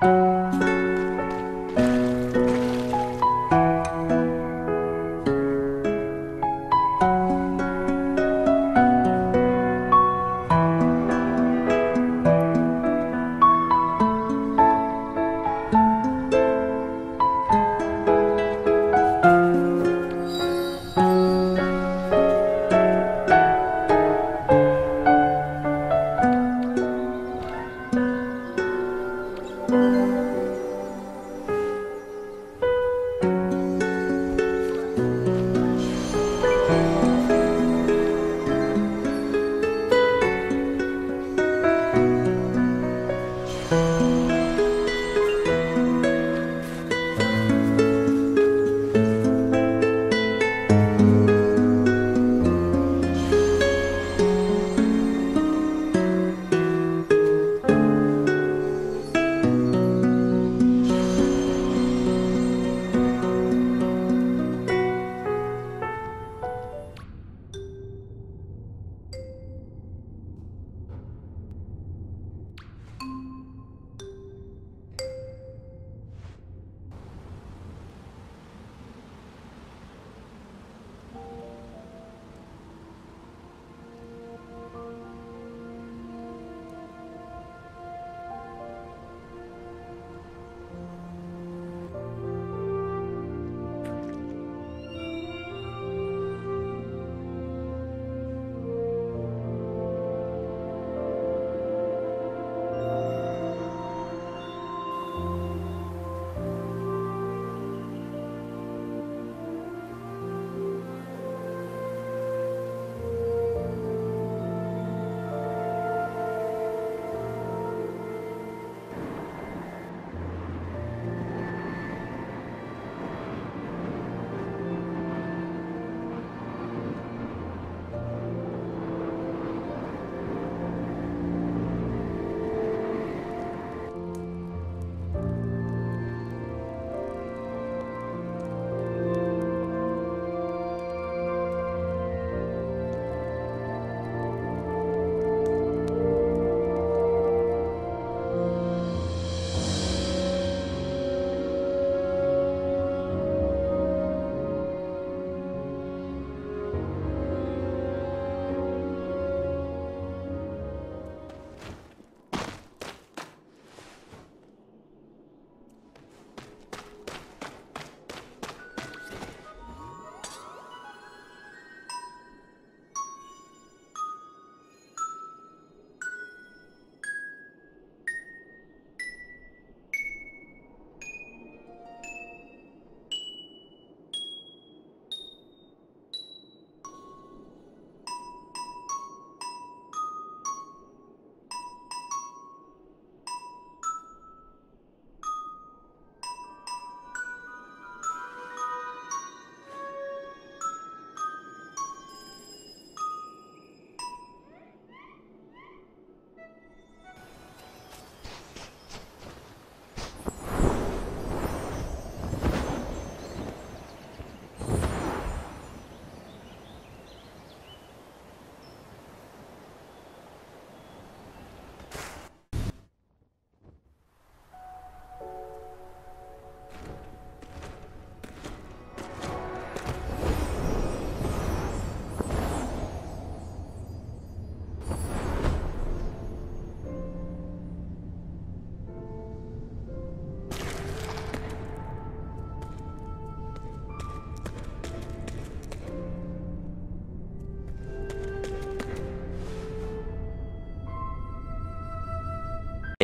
Música